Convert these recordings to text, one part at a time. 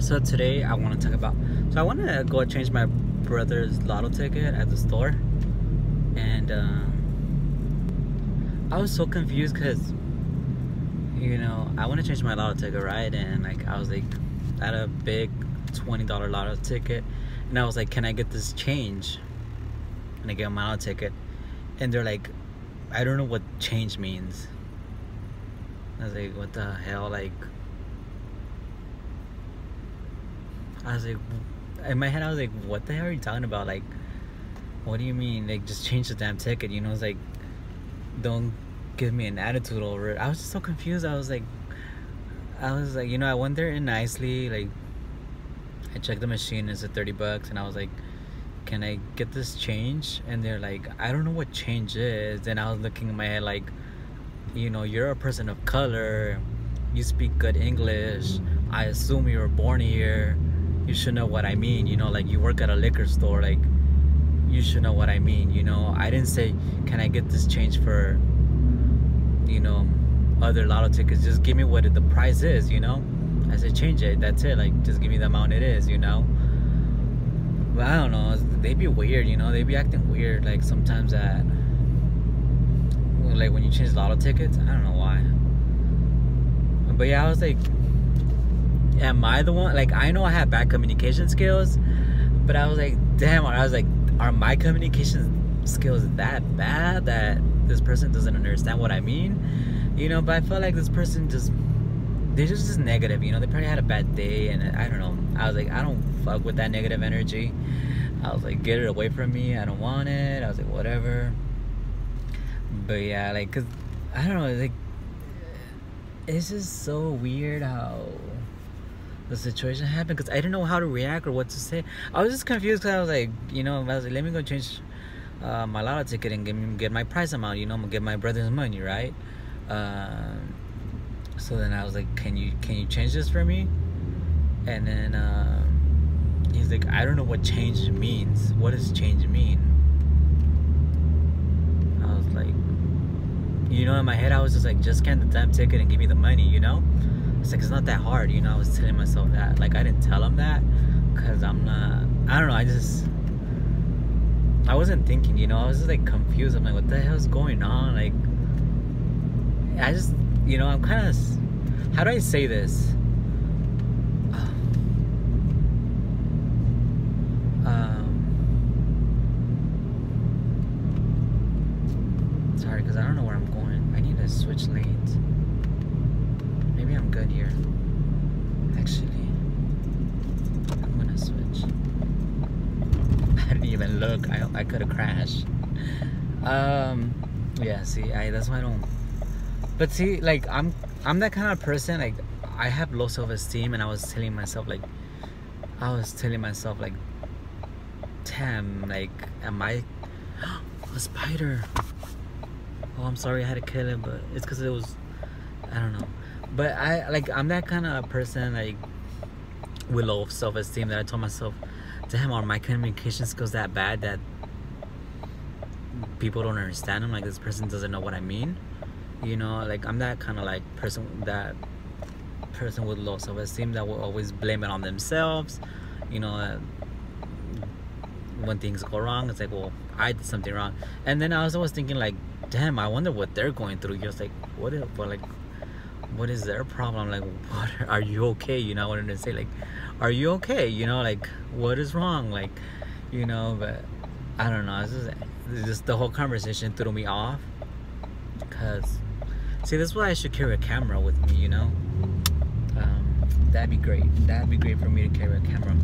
So today I want to talk about. So I want to go change my brother's lotto ticket at the store, and um, I was so confused because you know I want to change my lotto ticket, right? And like I was like at a big twenty dollar lotto ticket, and I was like, "Can I get this change?" And I get my lotto ticket, and they're like, "I don't know what change means." I was like, "What the hell?" Like I was like, in my head, I was like, what the hell are you talking about? Like, what do you mean? Like, just change the damn ticket. You know, it's like, don't give me an attitude over it. I was just so confused. I was like, I was like, you know, I went there in nicely. Like, I checked the machine. It's at 30 bucks. And I was like, can I get this change? And they're like, I don't know what change is. And I was looking in my head like, you know, you're a person of color. You speak good English. I assume you were born here you should know what I mean. You know, like you work at a liquor store, like you should know what I mean. You know, I didn't say, can I get this change for, you know, other lotto tickets? Just give me what the price is. You know, I said change it. That's it. Like just give me the amount it is. You know. But I don't know. They be weird. You know, they be acting weird. Like sometimes at, like when you change lotto tickets. I don't know why. But yeah, I was like am I the one? Like, I know I have bad communication skills, but I was like, damn, I was like, are my communication skills that bad that this person doesn't understand what I mean? You know, but I felt like this person just, they're just, just negative, you know, they probably had a bad day, and I don't know. I was like, I don't fuck with that negative energy. I was like, get it away from me. I don't want it. I was like, whatever. But yeah, like, cause I don't know, like, it's just so weird how the situation happened because I didn't know how to react or what to say. I was just confused because I was like, you know, I was like, let me go change uh, my lotto ticket and get, get my price amount. You know, get my brother's money, right? Uh, so then I was like, can you can you change this for me? And then uh, he's like, I don't know what change means. What does change mean? I was like, you know, in my head, I was just like, just scan the damn ticket and give me the money, you know? It's like it's not that hard, you know. I was telling myself that. Like I didn't tell him that because I'm not. I don't know. I just I wasn't thinking, you know. I was just like confused. I'm like, what the hell is going on? Like I just, you know, I'm kind of. How do I say this? Um, sorry, because I don't know where I'm going. I need to switch lanes good here. Actually, I'm gonna switch. I didn't even look. I, I could have crashed. Um, yeah. See, I that's why I don't. But see, like I'm I'm that kind of person. Like I have low self-esteem, and I was telling myself like, I was telling myself like, damn, like, am I a spider? Oh, I'm sorry, I had to kill it, but it's because it was, I don't know but I like I'm that kind of person like with low self-esteem that I told myself, damn, are my communication skills that bad that people don't understand them? Like this person doesn't know what I mean. You know, like I'm that kind of like person that person with low self-esteem that will always blame it on themselves. You know, when things go wrong, it's like, well, I did something wrong. And then I was always thinking like, damn, I wonder what they're going through. Just like, what if, like what is their problem? Like what are you okay? You know I wanted to say like are you okay? You know like what is wrong? Like you know but I don't know. This is just the whole conversation threw me off. Because see this is why I should carry a camera with me you know? Um, that'd be great. That'd be great for me to carry a camera.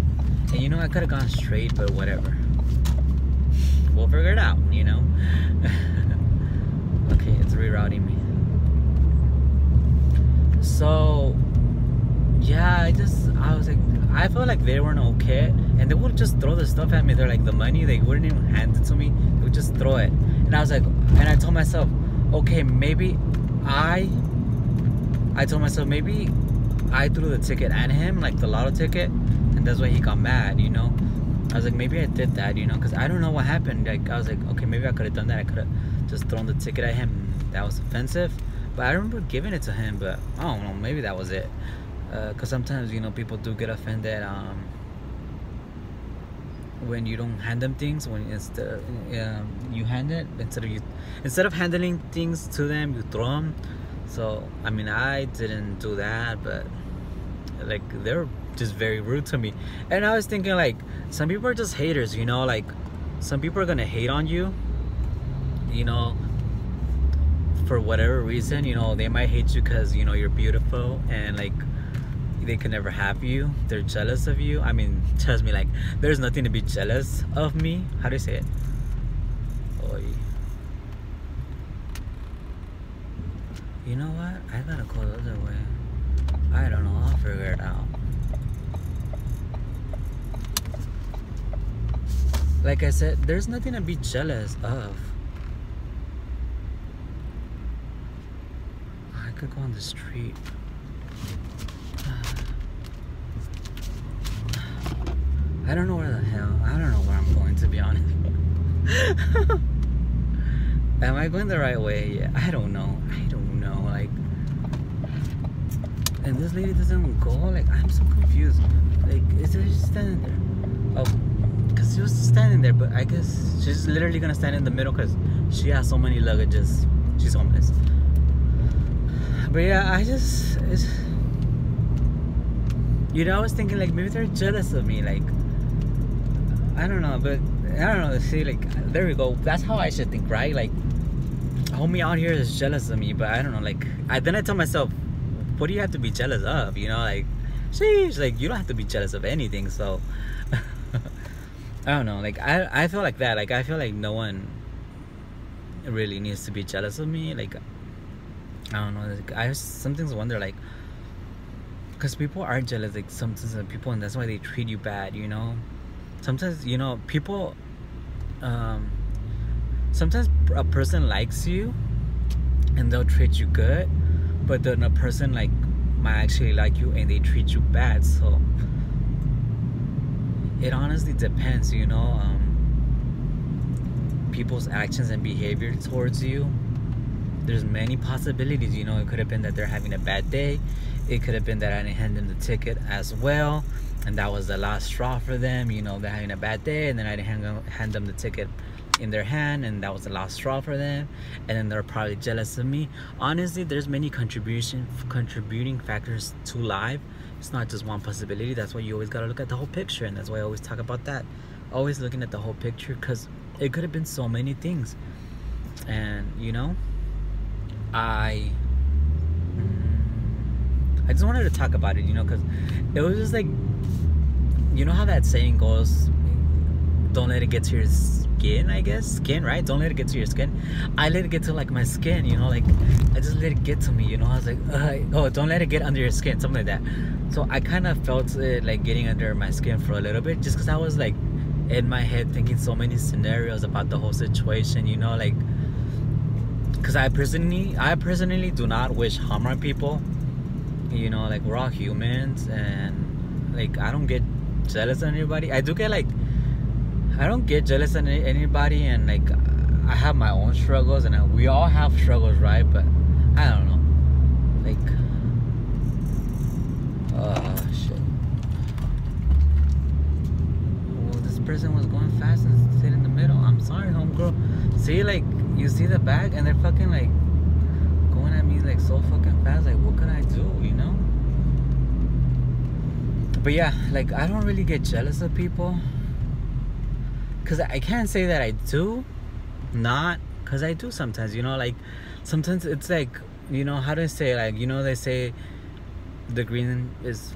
And you know I could have gone straight but whatever. We'll figure it out you know? Okay it's rerouting me so yeah i just i was like i felt like they weren't okay. And they would just throw the stuff at me. They're like the money they wouldn't even hand it to me. They would just throw it. And i was like and i told myself okay maybe i i told myself maybe i threw the ticket at him like the lotto ticket and that's why he got mad you know? I was like maybe i did that you know because i don't know what happened. Like i was like okay maybe i could have done that. I could have just thrown the ticket at him. That was offensive but I remember giving it to him, but I don't know, maybe that was it. because uh, sometimes you know people do get offended um, when you don't hand them things when instead um, you hand it instead of you instead of handling things to them you throw them so i mean i didn't do that but like they're just very rude to me and i was thinking like some people are just haters you know like some people are gonna hate on you you know for whatever reason you know they might hate you because you know you're beautiful and like they can never have you. They're jealous of you. I mean trust me like there's nothing to be jealous of me. How do you say it? Oy. you know what? I gotta go the other way. I don't know. I'll figure it out. Like i said there's nothing to be jealous of i could go on the street I don't know where the hell. I don't know where I'm going to be honest. Am I going the right way? Yeah, I don't know. I don't know. Like, and this lady doesn't go. Like, I'm so confused. Like, is she standing there? Oh, because she was standing there, but I guess she's literally gonna stand in the middle because she has so many luggages. She's homeless. But yeah, I just, you know, I was thinking like maybe they're jealous of me. Like, I don't know, but I don't know. See, like, there we go. That's how I should think, right? Like, homie out here is jealous of me, but I don't know. Like, I then I tell myself, what do you have to be jealous of? You know, like, sheesh, like you don't have to be jealous of anything. So, I don't know. Like, I I feel like that. Like, I feel like no one really needs to be jealous of me. Like, I don't know. Like, I sometimes wonder, like, because people are jealous. Like, sometimes people, and that's why they treat you bad. You know sometimes you know people um, sometimes a person likes you and they'll treat you good but then a person like might actually like you and they treat you bad so it honestly depends you know um, people's actions and behavior towards you there's many possibilities you know it could have been that they're having a bad day it could have been that i didn't hand them the ticket as well and that was the last straw for them. You know, they're having a bad day, and then I hand them, hand them the ticket in their hand, and that was the last straw for them. And then they're probably jealous of me. Honestly, there's many contribution contributing factors to life. It's not just one possibility. That's why you always gotta look at the whole picture, and that's why I always talk about that. Always looking at the whole picture, cause it could have been so many things. And you know, I. Mm, I just wanted to talk about it, you know, because it was just like you know how that saying goes don't let it get to your skin i guess? Skin right? Don't let it get to your skin. I let it get to like my skin you know like i just let it get to me you know i was like oh don't let it get under your skin something like that. So i kind of felt it like getting under my skin for a little bit just because i was like in my head thinking so many scenarios about the whole situation you know like because i personally i personally do not wish harm on people you know like we're all humans and like i don't get jealous of anybody. I do get like, I don't get jealous of anybody, and like, I have my own struggles, and we all have struggles, right? But I don't know, like, oh shit. Well, this person was going fast and stayed in the middle. I'm sorry, homegirl. See, like, you see the bag, and they're fucking like going at me like so fucking fast. Like, what can I do? You know? but yeah like i don't really get jealous of people because i can't say that i do not because i do sometimes you know like sometimes it's like you know how do i say like you know they say the green is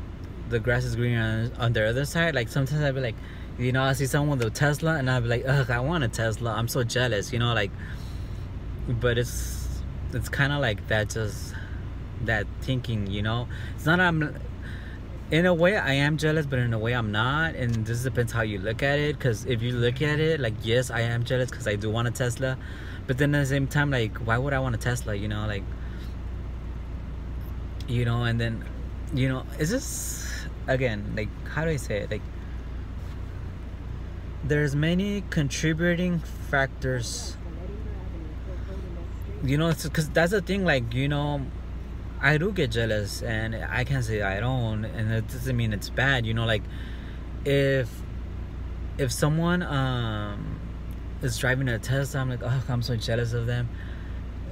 the grass is greener on, on the other side like sometimes i'd be like you know i see someone with a tesla and i'd be like ugh i want a tesla i'm so jealous you know like but it's it's kind of like that just that thinking you know? It's not i'm in a way i am jealous but in a way i'm not and this depends how you look at it because if you look at it like yes i am jealous because i do want a tesla but then at the same time like why would i want a tesla you know? Like you know and then you know is this again like how do i say it? Like there's many contributing factors you know because that's the thing like you know I do get jealous, and I can't say I don't, and it doesn't mean it's bad. You know, like if if someone um is driving a Tesla, I'm like, oh, I'm so jealous of them.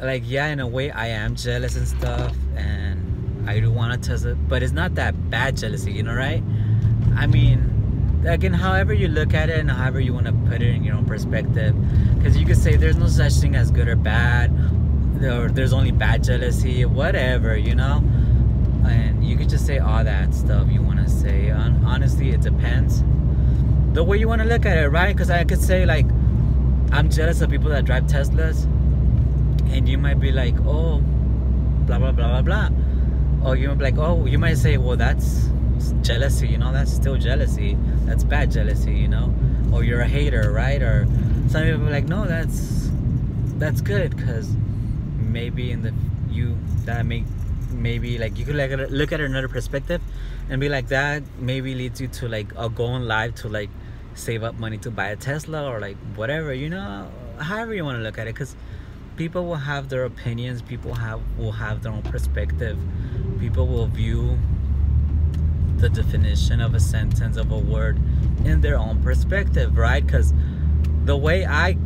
Like, yeah, in a way, I am jealous and stuff, and I do want a Tesla, but it's not that bad jealousy, you know, right? I mean, again, however you look at it and however you want to put it in your own perspective, because you could say there's no such thing as good or bad or there's only bad jealousy, whatever, you know? And you could just say all that stuff you want to say. Honestly, it depends. The way you want to look at it, right? Because I could say, like, I'm jealous of people that drive Teslas. And you might be like, oh, blah, blah, blah, blah, blah. Or you might be like, oh, you might say, well, that's jealousy, you know? That's still jealousy. That's bad jealousy, you know? Or you're a hater, right? Or some people like, no, that's that's good because maybe in the you that make maybe like you could like look at another perspective and be like that maybe leads you to like a going live to like save up money to buy a tesla or like whatever you know however you want to look at it because people will have their opinions people have will have their own perspective people will view the definition of a sentence of a word in their own perspective right because the way i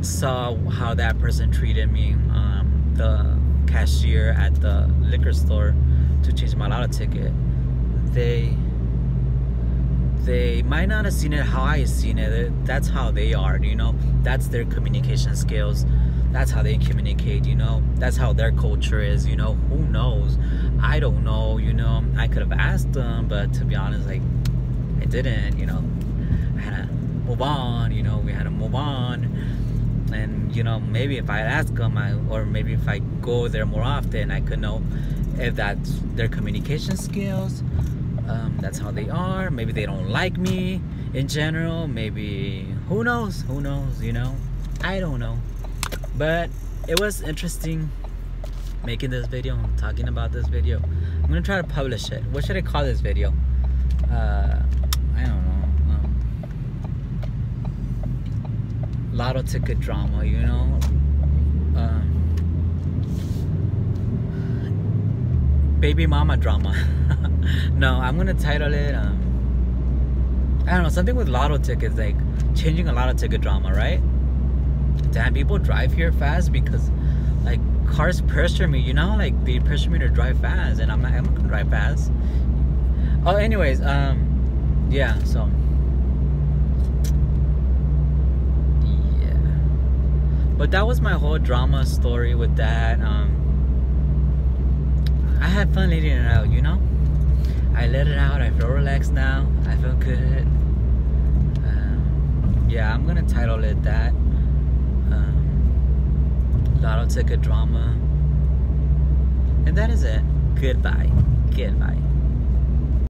saw how that person treated me um, the cashier at the liquor store to change my lotto ticket, they they might not have seen it how I seen it. That's how they are, you know. That's their communication skills. That's how they communicate, you know. That's how their culture is, you know. Who knows? I don't know, you know. I could have asked them, but to be honest, like I didn't, you know. I had to move on, you know. We had to move on and you know maybe if I ask them I, or maybe if I go there more often I could know if that's their communication skills um, that's how they are maybe they don't like me in general maybe who knows who knows you know I don't know but it was interesting making this video talking about this video I'm gonna try to publish it what should I call this video uh, I don't know lotto ticket drama, you know. Um, baby mama drama. no, I'm gonna title it. Um, I don't know something with lotto tickets, like changing a lotto ticket drama, right? Damn, people drive here fast because like cars pressure me, you know, like they pressure me to drive fast, and I'm not. I'm not gonna drive fast. Oh, anyways, um, yeah, so. Yeah, But that was my whole drama story with that um, i had fun letting it out you know i let it out i feel relaxed now i feel good um, yeah i'm gonna title it that um, lotto ticket drama. And that is it. Goodbye. Goodbye